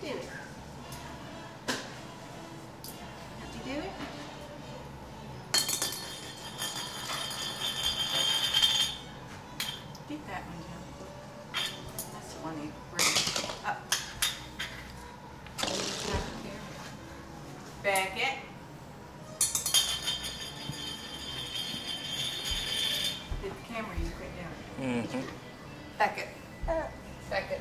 did it. Did you do it? Get that one down. That's the one you bring up. Beckett. Get the camera you put down? Mm-hmm. Beckett. Uh, Beckett.